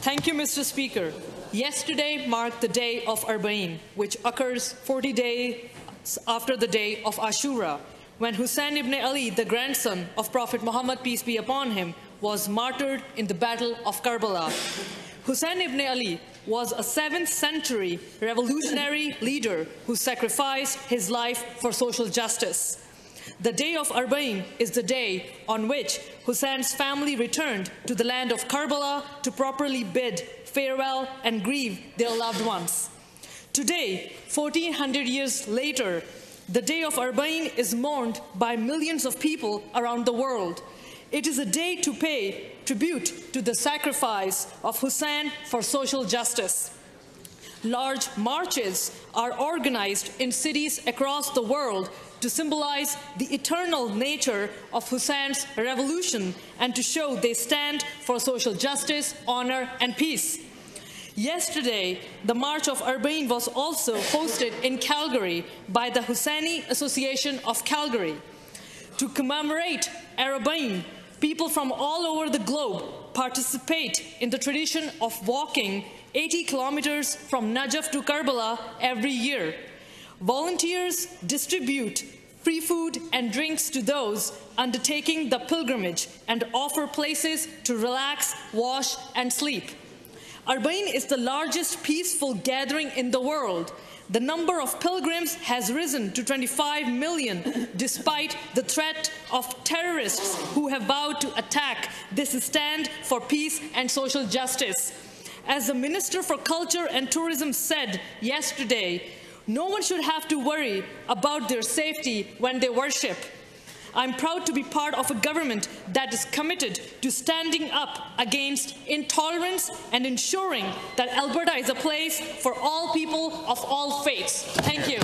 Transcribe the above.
Thank you, Mr. Speaker. Yesterday marked the day of Arbaeen, which occurs 40 days after the day of Ashura, when Hussein ibn Ali, the grandson of Prophet Muhammad, peace be upon him, was martyred in the Battle of Karbala. Hussein ibn Ali was a 7th century revolutionary leader who sacrificed his life for social justice. The day of Arbaeen is the day on which Hussein's family returned to the land of Karbala to properly bid farewell and grieve their loved ones. Today, 1400 years later, the day of Arbaeen is mourned by millions of people around the world. It is a day to pay tribute to the sacrifice of Hussein for social justice. Large marches are organized in cities across the world to symbolize the eternal nature of Hussein's revolution and to show they stand for social justice, honor, and peace. Yesterday, the March of Arbaeen was also hosted in Calgary by the Husseini Association of Calgary. To commemorate Arbaeen, people from all over the globe participate in the tradition of walking 80 kilometers from Najaf to Karbala every year. Volunteers distribute free food and drinks to those undertaking the pilgrimage and offer places to relax, wash, and sleep. Arbaeen is the largest peaceful gathering in the world. The number of pilgrims has risen to 25 million despite the threat of terrorists who have vowed to attack this stand for peace and social justice. As the Minister for Culture and Tourism said yesterday, no one should have to worry about their safety when they worship. I'm proud to be part of a government that is committed to standing up against intolerance and ensuring that Alberta is a place for all people of all faiths. Thank you.